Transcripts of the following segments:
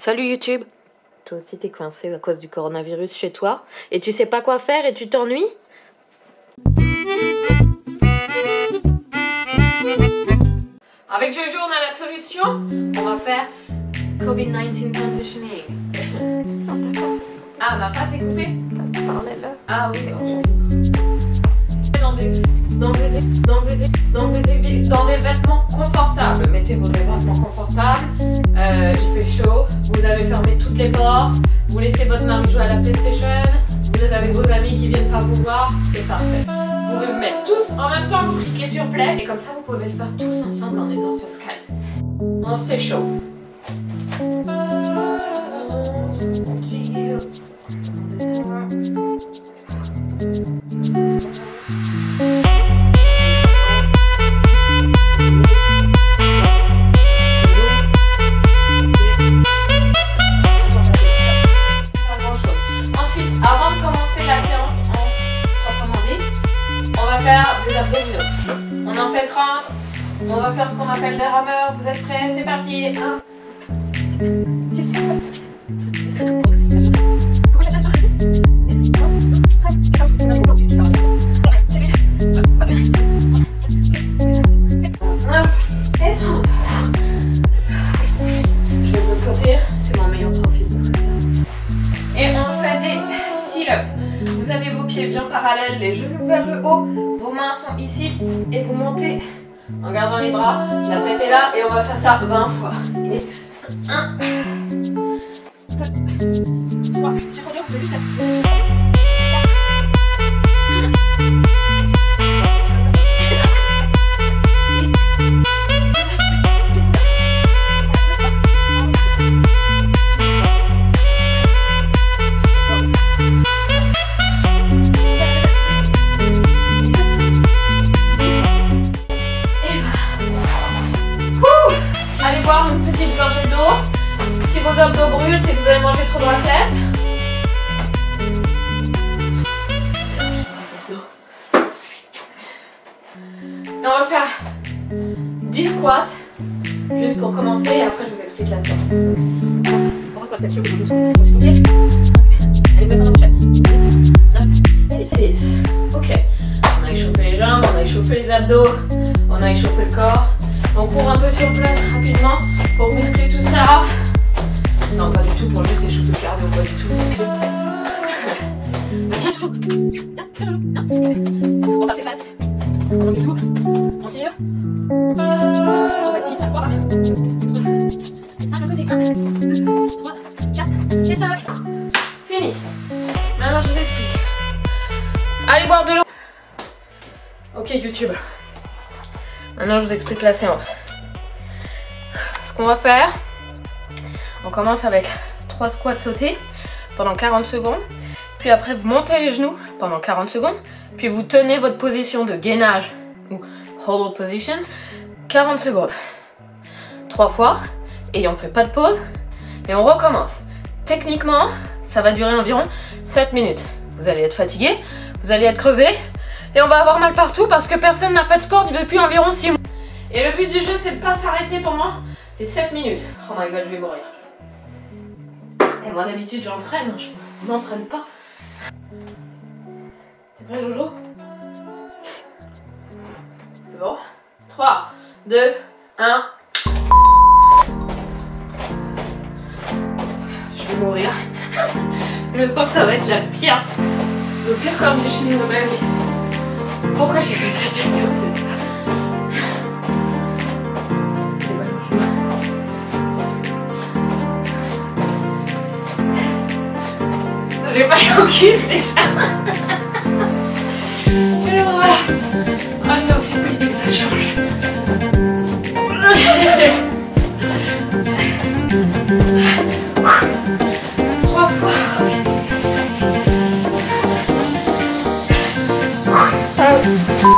Salut YouTube Toi aussi t'es coincé à cause du coronavirus chez toi et tu sais pas quoi faire et tu t'ennuies? Avec Jojo on a la solution On va faire COVID-19 conditioning. ah ma face est coupée Parlez-le. Ah oui dans des, dans des, dans des, dans des, dans des vêtements confortables. Mettez vos vêtements confortables. Euh, il fait chaud. Vous avez fermé toutes les portes. Vous laissez votre mari jouer à la PlayStation. Vous êtes avec vos amis qui viennent pas vous voir. C'est parfait. Vous pouvez vous mettre tous en même temps. Vous cliquez sur play et comme ça vous pouvez le faire tous ensemble en étant sur Skype. On s'échauffe. On va faire ce qu'on appelle des rameurs. Vous êtes prêts? C'est parti. 1. Et 30. Je vais côté, c'est mon meilleur profil. Et on fait des sit-ups. Vous avez vos pieds bien parallèles, les genoux vers le haut, vos mains sont ici et vous montez en gardant les bras. La tête est là et on va faire ça 20 fois. Et 1, 2, 3, c'est trop dur, vous pouvez juste juste pour commencer, et après je vous explique la séance. Pour squat, faites chaud, vous vous Allez, mettons dans le chat. 9, 10. Ok. On a échauffé les jambes, on a échauffé les abdos, on a échauffé le corps. On court un peu sur place rapidement pour muscler tout ça. Non, pas du tout, pour juste échauffer le cardio, pas du tout muscler. Maintenant, je vous explique la séance. Ce qu'on va faire, on commence avec 3 squats sautés pendant 40 secondes. Puis après, vous montez les genoux pendant 40 secondes. Puis vous tenez votre position de gainage ou hold position 40 secondes. 3 fois. Et on fait pas de pause. Et on recommence. Techniquement, ça va durer environ 7 minutes. Vous allez être fatigué, vous allez être crevé. Et on va avoir mal partout parce que personne n'a fait de sport depuis environ 6 mois. Et le but du jeu, c'est de pas s'arrêter pendant les 7 minutes. Oh my god, je vais mourir. Et moi, d'habitude, j'entraîne. Je m'entraîne pas. T'es prêt, Jojo? C'est bon? 3, 2, 1. Je vais mourir. Je sens que ça va être la pire. Le pire conditioning de ma vie. Pourquoi j'ai fait cette vidéo C'est ça. J'ai mal au cul déjà. Ah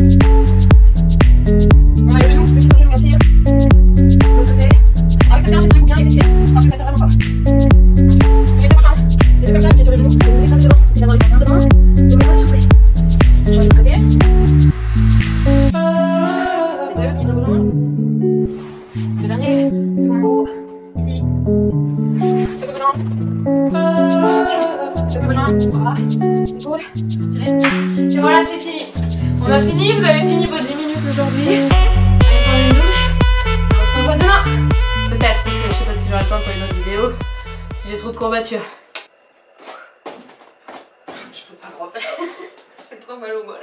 fini, vous avez fini vos 10 minutes aujourd'hui. Allez prendre une douche. On se revoit demain. Peut-être, parce que je sais pas si j'aurai le temps pour une autre vidéo. Si j'ai trop de courbatures. Je peux pas me refaire. J'ai trop mal au mollet.